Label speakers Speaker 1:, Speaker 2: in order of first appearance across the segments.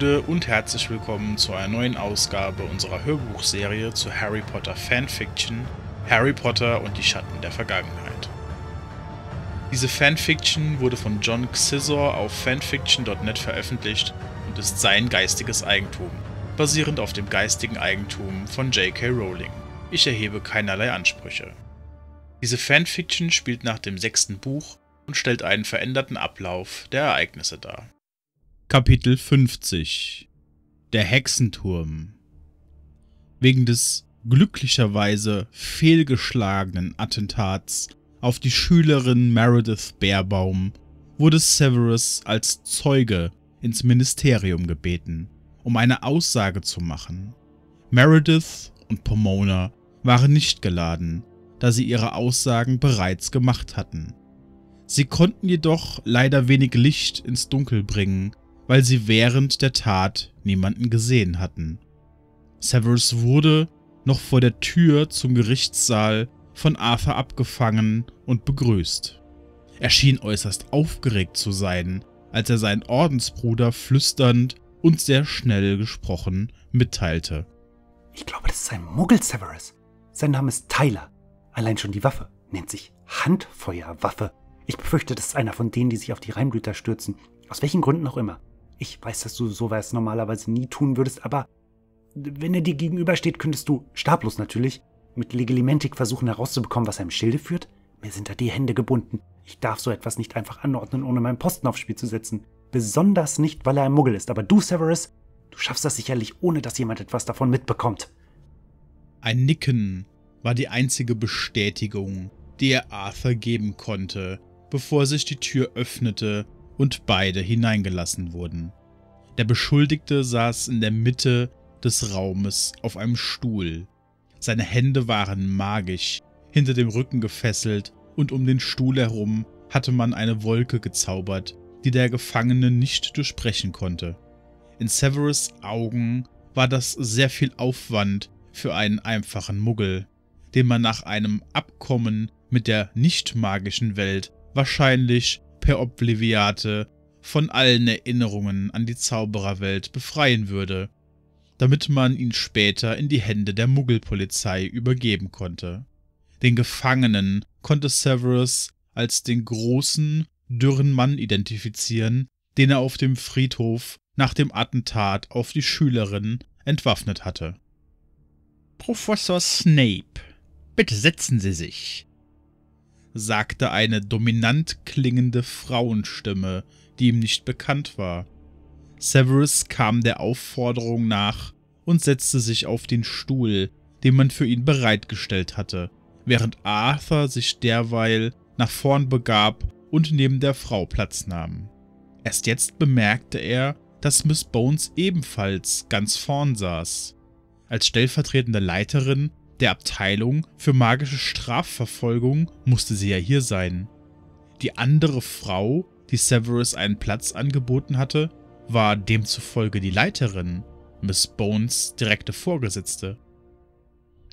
Speaker 1: Hi Gude und herzlich willkommen zu einer neuen Ausgabe unserer Hörbuchserie zu Harry Potter Fanfiction Harry Potter und die Schatten der Vergangenheit. Diese Fanfiction wurde von John Xizor auf fanfiction.net veröffentlicht und ist sein geistiges Eigentum, basierend auf dem geistigen Eigentum von J.K. Rowling. Ich erhebe keinerlei Ansprüche. Diese Fanfiction spielt nach dem sechsten Buch und stellt einen veränderten Ablauf der Ereignisse dar. Kapitel 50 Der Hexenturm Wegen des glücklicherweise fehlgeschlagenen Attentats auf die Schülerin Meredith Baerbaum wurde Severus als Zeuge ins Ministerium gebeten, um eine Aussage zu machen. Meredith und Pomona waren nicht geladen, da sie ihre Aussagen bereits gemacht hatten. Sie konnten jedoch leider wenig Licht ins Dunkel bringen, weil sie während der Tat niemanden gesehen hatten. Severus wurde noch vor der Tür zum Gerichtssaal von Arthur abgefangen und begrüßt. Er schien äußerst aufgeregt zu sein, als er seinen Ordensbruder flüsternd und sehr schnell gesprochen mitteilte.
Speaker 2: Ich glaube, das ist ein Muggel, Severus. Sein Name ist Tyler. Allein schon die Waffe nennt sich Handfeuerwaffe. Ich befürchte, das ist einer von denen, die sich auf die Reinblüter stürzen. Aus welchen Gründen auch immer. Ich weiß, dass du sowas normalerweise nie tun würdest, aber wenn er dir gegenübersteht, könntest du, stablos natürlich, mit Legilimentik versuchen herauszubekommen, was er im Schilde führt? Mir sind da die Hände gebunden. Ich darf so etwas nicht einfach anordnen, ohne meinen Posten aufs Spiel zu setzen. Besonders nicht, weil er ein Muggel ist. Aber du, Severus, du schaffst das sicherlich, ohne dass jemand etwas davon mitbekommt.
Speaker 1: Ein Nicken war die einzige Bestätigung, die er Arthur geben konnte, bevor sich die Tür öffnete und beide hineingelassen wurden. Der Beschuldigte saß in der Mitte des Raumes auf einem Stuhl. Seine Hände waren magisch, hinter dem Rücken gefesselt und um den Stuhl herum hatte man eine Wolke gezaubert, die der Gefangene nicht durchbrechen konnte. In Severus Augen war das sehr viel Aufwand für einen einfachen Muggel, den man nach einem Abkommen mit der nicht magischen Welt wahrscheinlich per Obliviate von allen Erinnerungen an die Zaubererwelt befreien würde, damit man ihn später in die Hände der Muggelpolizei übergeben konnte. Den Gefangenen konnte Severus als den großen, dürren Mann identifizieren, den er auf dem Friedhof nach dem Attentat auf die Schülerin entwaffnet hatte. Professor Snape, bitte setzen Sie sich, sagte eine dominant klingende Frauenstimme, die ihm nicht bekannt war. Severus kam der Aufforderung nach und setzte sich auf den Stuhl, den man für ihn bereitgestellt hatte, während Arthur sich derweil nach vorn begab und neben der Frau Platz nahm. Erst jetzt bemerkte er, dass Miss Bones ebenfalls ganz vorn saß. Als stellvertretende Leiterin der Abteilung für magische Strafverfolgung musste sie ja hier sein. Die andere Frau, die Severus einen Platz angeboten hatte, war demzufolge die Leiterin, Miss Bones direkte Vorgesetzte.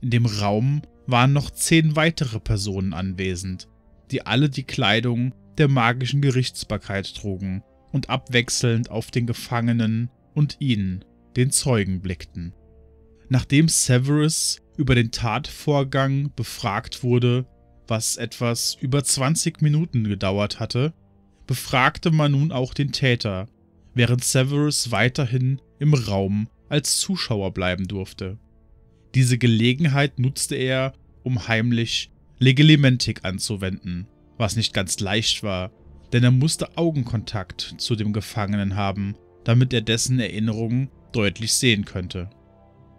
Speaker 1: In dem Raum waren noch zehn weitere Personen anwesend, die alle die Kleidung der magischen Gerichtsbarkeit trugen und abwechselnd auf den Gefangenen und ihn, den Zeugen, blickten. Nachdem Severus über den Tatvorgang befragt wurde, was etwas über 20 Minuten gedauert hatte, befragte man nun auch den Täter, während Severus weiterhin im Raum als Zuschauer bleiben durfte. Diese Gelegenheit nutzte er, um heimlich Legilimentik anzuwenden, was nicht ganz leicht war, denn er musste Augenkontakt zu dem Gefangenen haben, damit er dessen Erinnerungen deutlich sehen könnte.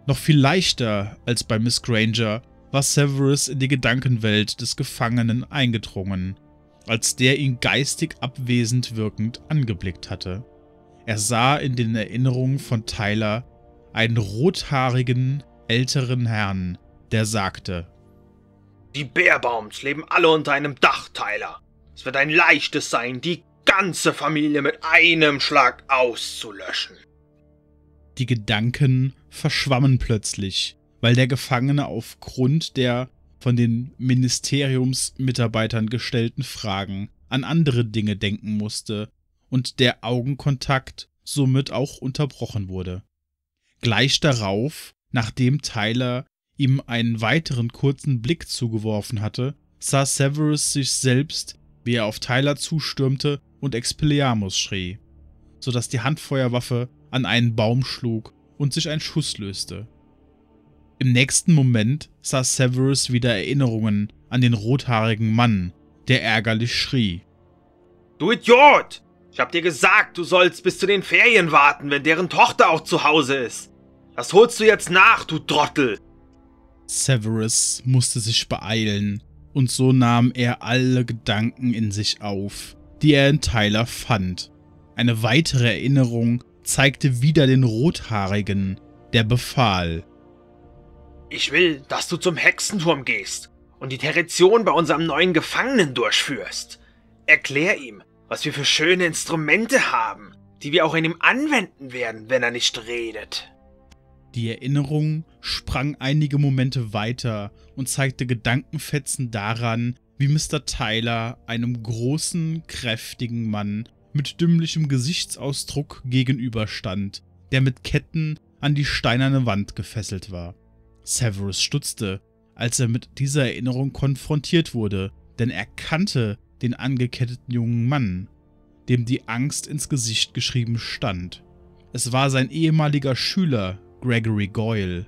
Speaker 1: Noch viel leichter als bei Miss Granger war Severus in die Gedankenwelt des Gefangenen eingedrungen, als der ihn geistig abwesend wirkend angeblickt hatte. Er sah in den Erinnerungen von Tyler einen rothaarigen, älteren Herrn, der sagte,
Speaker 3: Die Bärbaums leben alle unter einem Dach, Tyler. Es wird ein leichtes sein, die ganze Familie mit einem Schlag auszulöschen.
Speaker 1: Die Gedanken verschwammen plötzlich, weil der Gefangene aufgrund der von den Ministeriumsmitarbeitern gestellten Fragen an andere Dinge denken musste und der Augenkontakt somit auch unterbrochen wurde. Gleich darauf, nachdem Tyler ihm einen weiteren kurzen Blick zugeworfen hatte, sah Severus sich selbst, wie er auf Tyler zustürmte und Expelliarmus schrie, sodass die Handfeuerwaffe an einen Baum schlug und sich ein Schuss löste. Im nächsten Moment sah Severus wieder Erinnerungen an den rothaarigen Mann, der ärgerlich schrie.
Speaker 3: Du Idiot! Ich hab dir gesagt, du sollst bis zu den Ferien warten, wenn deren Tochter auch zu Hause ist. Das holst du jetzt nach, du Trottel!
Speaker 1: Severus musste sich beeilen, und so nahm er alle Gedanken in sich auf, die er in Tyler fand. Eine weitere Erinnerung zeigte wieder den Rothaarigen, der befahl.
Speaker 3: Ich will, dass du zum Hexenturm gehst und die Territion bei unserem neuen Gefangenen durchführst. Erklär ihm, was wir für schöne Instrumente haben, die wir auch in ihm anwenden werden, wenn er nicht redet.
Speaker 1: Die Erinnerung sprang einige Momente weiter und zeigte Gedankenfetzen daran, wie Mr. Tyler einem großen, kräftigen Mann mit dümmlichem Gesichtsausdruck gegenüberstand, der mit Ketten an die steinerne Wand gefesselt war. Severus stutzte, als er mit dieser Erinnerung konfrontiert wurde, denn er kannte den angeketteten jungen Mann, dem die Angst ins Gesicht geschrieben stand. Es war sein ehemaliger Schüler, Gregory Goyle.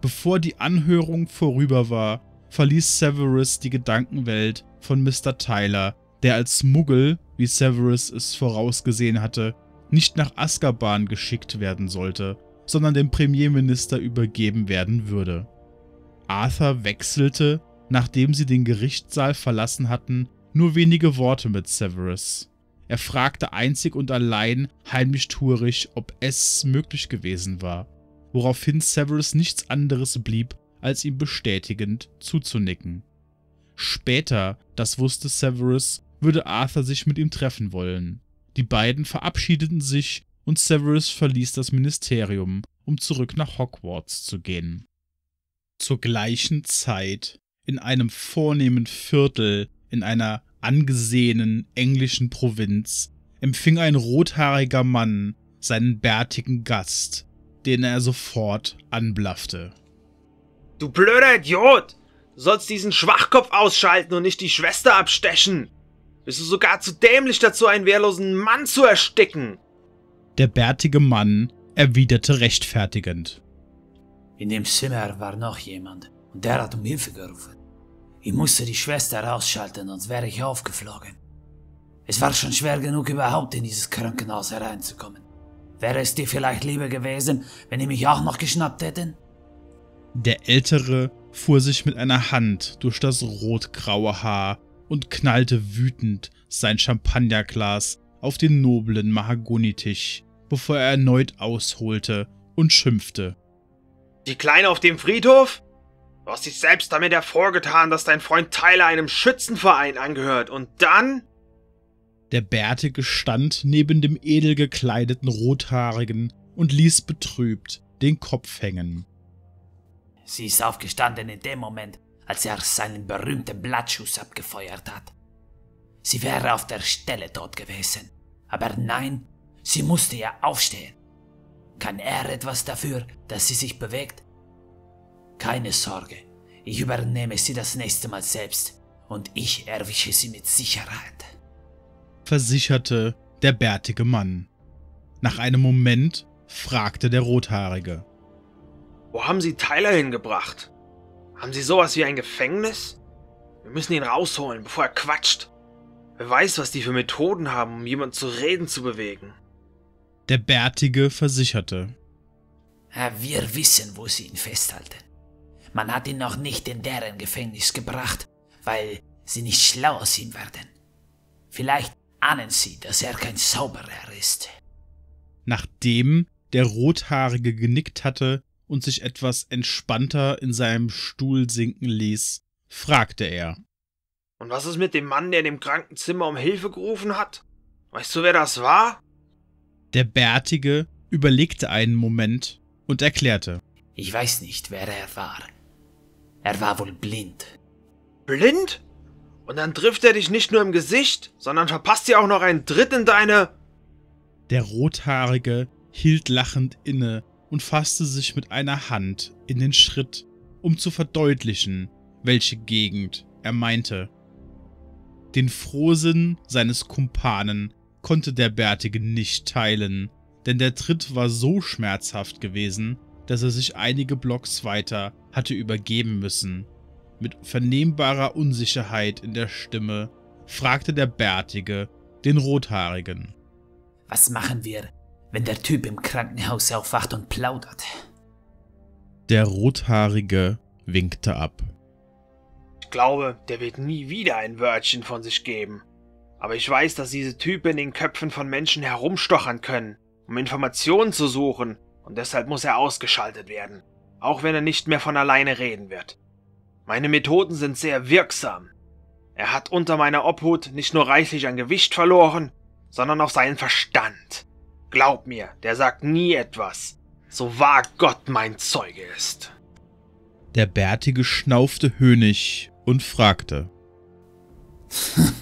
Speaker 1: Bevor die Anhörung vorüber war, verließ Severus die Gedankenwelt von Mr. Tyler, der als Muggel, wie Severus es vorausgesehen hatte, nicht nach Azkaban geschickt werden sollte, sondern dem Premierminister übergeben werden würde. Arthur wechselte, nachdem sie den Gerichtssaal verlassen hatten, nur wenige Worte mit Severus. Er fragte einzig und allein heimlich tuerig, ob es möglich gewesen war, woraufhin Severus nichts anderes blieb, als ihm bestätigend zuzunicken. Später, das wusste Severus, würde Arthur sich mit ihm treffen wollen. Die beiden verabschiedeten sich und Severus verließ das Ministerium, um zurück nach Hogwarts zu gehen. Zur gleichen Zeit, in einem vornehmen Viertel in einer angesehenen englischen Provinz, empfing ein rothaariger Mann seinen bärtigen Gast, den er sofort anblaffte.
Speaker 3: Du blöder Idiot! Du sollst diesen Schwachkopf ausschalten und nicht die Schwester abstechen! Bist du sogar zu dämlich dazu, einen wehrlosen Mann zu ersticken?
Speaker 1: Der bärtige Mann erwiderte rechtfertigend.
Speaker 4: In dem Zimmer war noch jemand und der hat um Hilfe gerufen. Ich musste die Schwester ausschalten, sonst wäre ich aufgeflogen. Es war schon schwer genug, überhaupt in dieses Krankenhaus hereinzukommen. Wäre es dir vielleicht lieber gewesen, wenn die mich auch noch geschnappt hätten?
Speaker 1: Der Ältere fuhr sich mit einer Hand durch das rotgraue Haar und knallte wütend sein Champagnerglas auf den noblen Mahagonitisch, bevor er erneut ausholte und schimpfte.
Speaker 3: Die Kleine auf dem Friedhof? Du hast dich selbst damit hervorgetan, dass dein Freund Tyler einem Schützenverein angehört. Und dann?
Speaker 1: Der Bärtige stand neben dem edel gekleideten Rothaarigen und ließ betrübt den Kopf hängen.
Speaker 4: Sie ist aufgestanden in dem Moment, als er seinen berühmten Blattschuss abgefeuert hat. Sie wäre auf der Stelle tot gewesen. Aber nein, sie musste ja aufstehen. Kann er etwas dafür, dass sie sich bewegt? Keine Sorge, ich übernehme sie das nächste Mal selbst und ich erwische sie mit Sicherheit.
Speaker 1: Versicherte der bärtige Mann. Nach einem Moment fragte der Rothaarige.
Speaker 3: Wo haben Sie Tyler hingebracht? Haben Sie sowas wie ein Gefängnis? Wir müssen ihn rausholen, bevor er quatscht. Wer weiß, was die für Methoden haben, um jemanden zu reden zu bewegen.
Speaker 1: Der Bärtige versicherte.
Speaker 4: Wir wissen, wo sie ihn festhalten. Man hat ihn noch nicht in deren Gefängnis gebracht, weil sie nicht schlau aus ihm werden. Vielleicht ahnen sie, dass er kein Zauberer ist.
Speaker 1: Nachdem der Rothaarige genickt hatte und sich etwas entspannter in seinem Stuhl sinken ließ, fragte er.
Speaker 3: Und was ist mit dem Mann, der in dem Krankenzimmer um Hilfe gerufen hat? Weißt du, wer das war?
Speaker 1: Der Bärtige überlegte einen Moment und erklärte.
Speaker 4: Ich weiß nicht, wer er war. Er war wohl blind.
Speaker 3: Blind? Und dann trifft er dich nicht nur im Gesicht, sondern verpasst dir auch noch einen Tritt in deine...
Speaker 1: Der Rothaarige hielt lachend inne und fasste sich mit einer Hand in den Schritt, um zu verdeutlichen, welche Gegend er meinte. Den Frohsinn seines Kumpanen konnte der Bärtige nicht teilen, denn der Tritt war so schmerzhaft gewesen, dass er sich einige Blocks weiter hatte übergeben müssen. Mit vernehmbarer Unsicherheit in der Stimme fragte der Bärtige den Rothaarigen.
Speaker 4: Was machen wir, wenn der Typ im Krankenhaus aufwacht und plaudert?
Speaker 1: Der Rothaarige winkte ab.
Speaker 3: Ich glaube, der wird nie wieder ein Wörtchen von sich geben. Aber ich weiß, dass diese Typen in den Köpfen von Menschen herumstochern können, um Informationen zu suchen, und deshalb muss er ausgeschaltet werden, auch wenn er nicht mehr von alleine reden wird. Meine Methoden sind sehr wirksam. Er hat unter meiner Obhut nicht nur reichlich an Gewicht verloren, sondern auch seinen Verstand. Glaub mir, der sagt nie etwas, so wahr Gott mein Zeuge ist.
Speaker 1: Der Bärtige schnaufte höhnisch und fragte.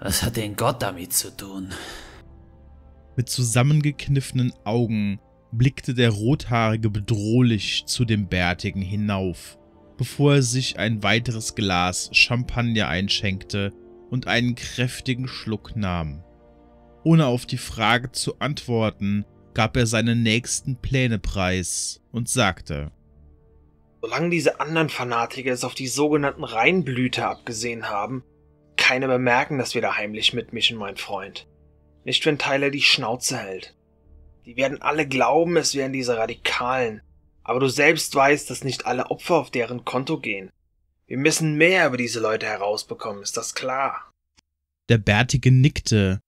Speaker 4: Was hat denn Gott damit zu tun?
Speaker 1: Mit zusammengekniffenen Augen blickte der Rothaarige bedrohlich zu dem Bärtigen hinauf, bevor er sich ein weiteres Glas Champagner einschenkte und einen kräftigen Schluck nahm. Ohne auf die Frage zu antworten, gab er seine nächsten Pläne preis und sagte,
Speaker 3: Solange diese anderen Fanatiker es auf die sogenannten Reinblüter abgesehen haben, keiner bemerken, dass wir da heimlich mitmischen, mein Freund. Nicht, wenn Tyler die Schnauze hält. Die werden alle glauben, es wären diese Radikalen. Aber du selbst weißt, dass nicht alle Opfer auf deren Konto gehen. Wir müssen mehr über diese Leute herausbekommen, ist das klar?
Speaker 1: Der Bärtige nickte,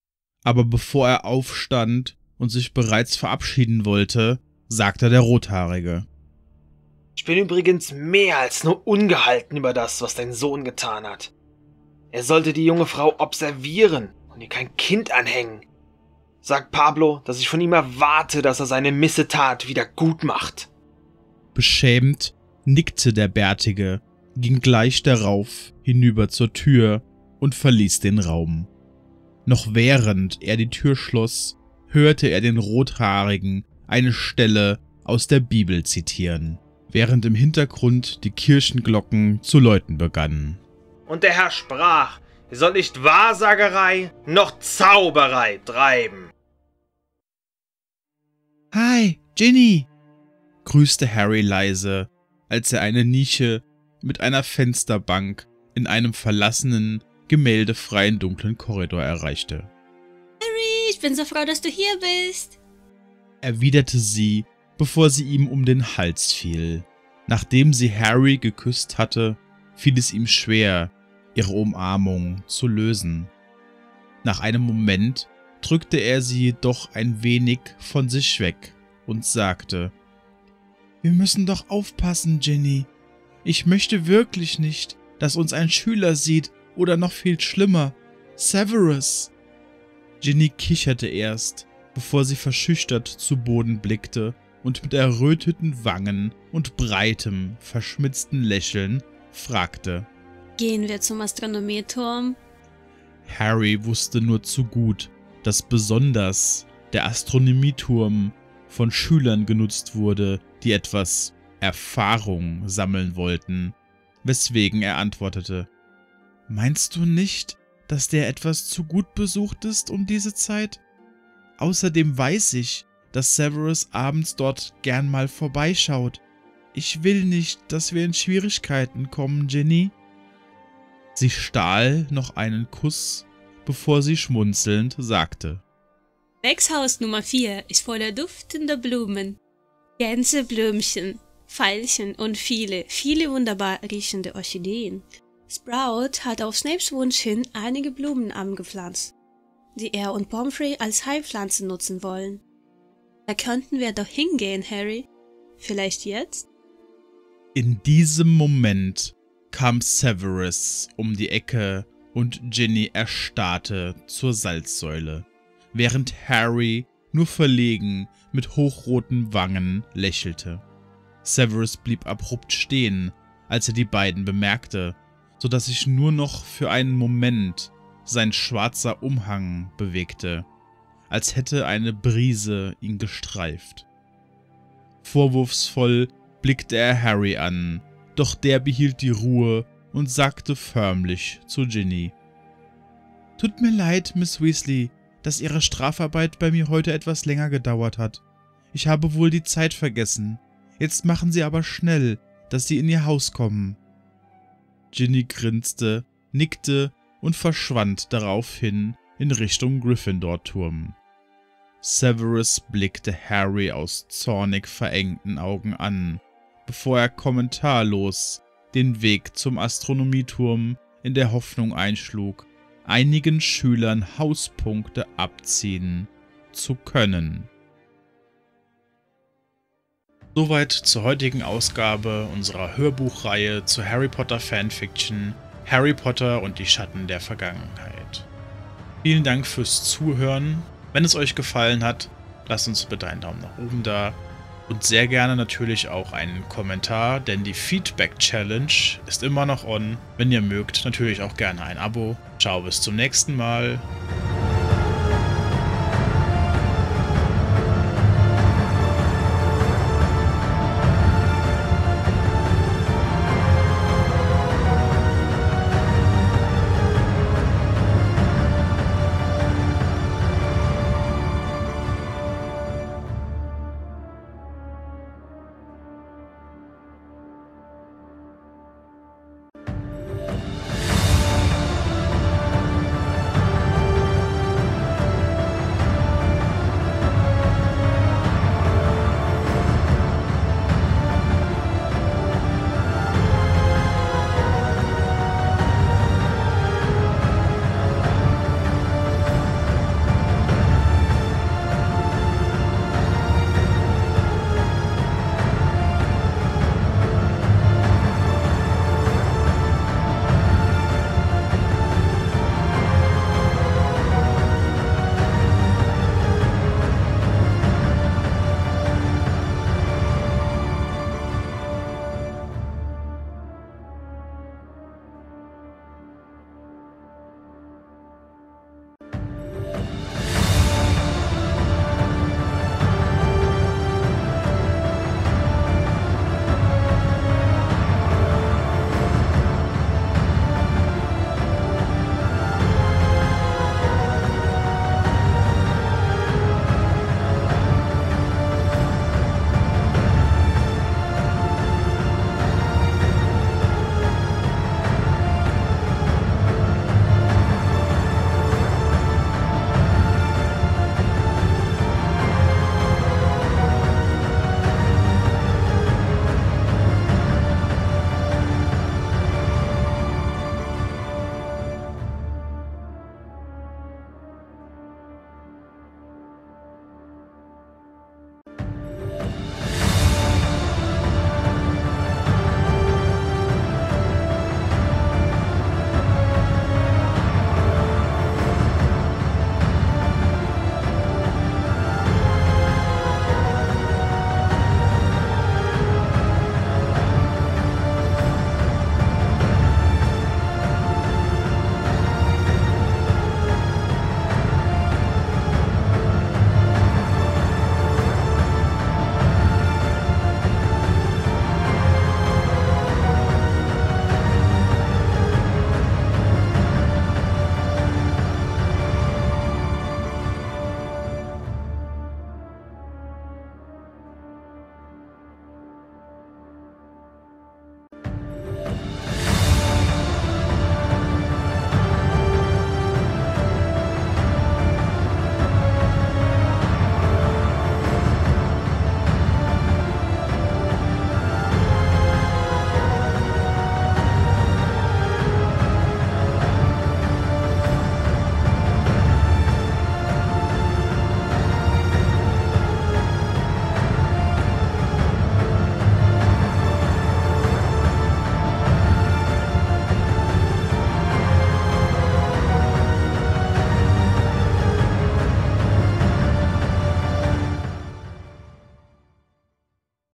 Speaker 1: aber bevor er aufstand und sich bereits verabschieden wollte, sagte der Rothaarige.
Speaker 3: Ich bin übrigens mehr als nur ungehalten über das, was dein Sohn getan hat. Er sollte die junge Frau observieren und ihr kein Kind anhängen. Sag Pablo, dass ich von ihm erwarte, dass er seine Missetat wieder gut macht.
Speaker 1: Beschämt nickte der Bärtige, ging gleich darauf hinüber zur Tür und verließ den Raum. Noch während er die Tür schloss, hörte er den Rothaarigen eine Stelle aus der Bibel zitieren, während im Hintergrund die Kirchenglocken zu läuten begannen.
Speaker 3: Und der Herr sprach, ihr sollt nicht Wahrsagerei noch Zauberei treiben.
Speaker 1: Hi, Ginny! grüßte Harry leise, als er eine Nische mit einer Fensterbank in einem verlassenen, gemäldefreien dunklen Korridor erreichte.
Speaker 5: Harry, ich bin so froh, dass du hier bist.
Speaker 1: erwiderte sie, bevor sie ihm um den Hals fiel. Nachdem sie Harry geküsst hatte, fiel es ihm schwer, ihre Umarmung zu lösen. Nach einem Moment drückte er sie jedoch ein wenig von sich weg und sagte, Wir müssen doch aufpassen, Ginny. Ich möchte wirklich nicht, dass uns ein Schüler sieht oder noch viel schlimmer, Severus. Ginny kicherte erst, bevor sie verschüchtert zu Boden blickte und mit erröteten Wangen und breitem, verschmitzten Lächeln fragte.
Speaker 5: Gehen wir zum Astronomieturm?
Speaker 1: Harry wusste nur zu gut, dass besonders der Astronomieturm von Schülern genutzt wurde, die etwas Erfahrung sammeln wollten, weswegen er antwortete, Meinst du nicht, dass der etwas zu gut besucht ist um diese Zeit? Außerdem weiß ich, dass Severus abends dort gern mal vorbeischaut. Ich will nicht, dass wir in Schwierigkeiten kommen, Ginny. Sie stahl noch einen Kuss, bevor sie schmunzelnd sagte.
Speaker 5: Wechshaus Nummer 4 ist voller duftender Blumen. Gänseblümchen, Veilchen und viele, viele wunderbar riechende Orchideen. Sprout hat auf Snapes Wunsch hin einige Blumen angepflanzt, die er und Pomfrey als Heilpflanzen nutzen wollen. Da könnten wir doch hingehen, Harry. Vielleicht jetzt?
Speaker 1: In diesem Moment kam Severus um die Ecke und Ginny erstarrte zur Salzsäule, während Harry nur verlegen mit hochroten Wangen lächelte. Severus blieb abrupt stehen, als er die beiden bemerkte, so dass sich nur noch für einen Moment sein schwarzer Umhang bewegte. als hätte eine Brise ihn gestreift. Vorwurfsvoll blickte er Harry an, doch der behielt die Ruhe und sagte förmlich zu Ginny. Tut mir leid, Miss Weasley, dass Ihre Strafarbeit bei mir heute etwas länger gedauert hat. Ich habe wohl die Zeit vergessen. Jetzt machen Sie aber schnell, dass Sie in Ihr Haus kommen. Ginny grinste, nickte und verschwand daraufhin in Richtung Gryffindor-Turm. Severus blickte Harry aus zornig verengten Augen an, bevor er kommentarlos den Weg zum Astronomieturm in der Hoffnung einschlug, einigen Schülern Hauspunkte abziehen zu können. Soweit zur heutigen Ausgabe unserer Hörbuchreihe zu Harry Potter Fanfiction Harry Potter und die Schatten der Vergangenheit. Vielen Dank fürs Zuhören. Wenn es euch gefallen hat, lasst uns bitte einen Daumen nach oben da und sehr gerne natürlich auch einen Kommentar, denn die Feedback Challenge ist immer noch on. Wenn ihr mögt, natürlich auch gerne ein Abo. Ciao, bis zum nächsten Mal.